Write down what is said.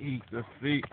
eat the feet.